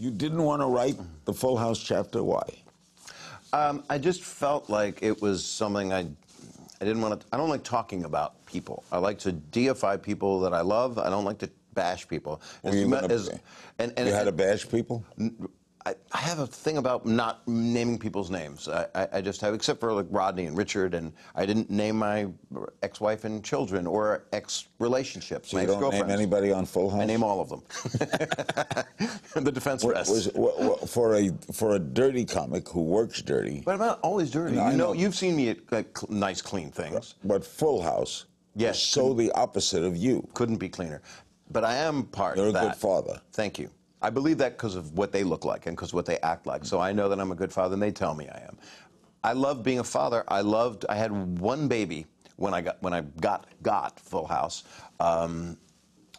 You didn't want to write the Full House chapter. Why? Um, I just felt like it was something I, I didn't want to. I don't like talking about people. I like to deify people that I love. I don't like to bash people. Were As you mu- as- and, and you had to bash people. I, have a thing about not naming people's names. I, I, I just have, except for like Rodney and Richard, and I didn't name my ex-wife and children or ex-relationships. So my you don't name anybody on Full House. I name all of them. the defense What- rests. was- what- what- for a for a dirty comic who works dirty, but I'm not always dirty. No, you know, know. you've seen me at like, nice, clean things. but Full House. Yes. is so the opposite of you. Couldn't be cleaner. But I am part You're of a good father. Thank you. I believe that because of what they look like and because what they act like. So I know that I'm a good father, and they tell me I am. I love being a father. I loved. I had one baby when I got when I got got Full House. Um,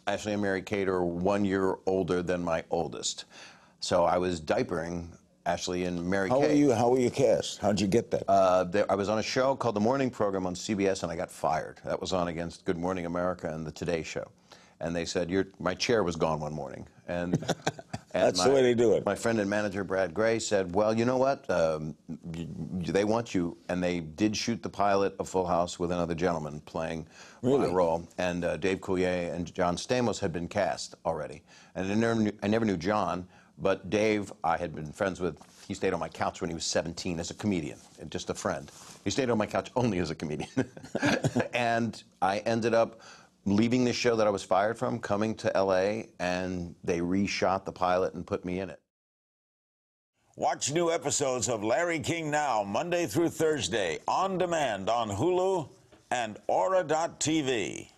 Ashley and Mary Kate are one year older than my oldest, so I was diapering Ashley and Mary How were you? How were you cast? How'd you get that? Uh, there, I was on a show called The Morning Program on CBS, and I got fired. That was on against Good Morning America and The Today Show. And they said, Your, my chair was gone one morning. And, and That's the way they do it. My friend and manager, Brad Grey, said, Well, you know what? Um, they want you. And they did shoot the pilot of Full House with another gentleman playing my role. And uh, Dave Coulier and John Stamos had been cast already. And I never, knew, I never knew John, but Dave, I had been friends with. He stayed on my couch when he was 17 as a comedian, and just a friend. He stayed on my couch only as a comedian. and I ended up leaving the show that I was fired from, coming to LA, and they reshot the pilot and put me in it. Watch new episodes of Larry King Now, Monday through Thursday, on demand on Hulu and Ora.tv.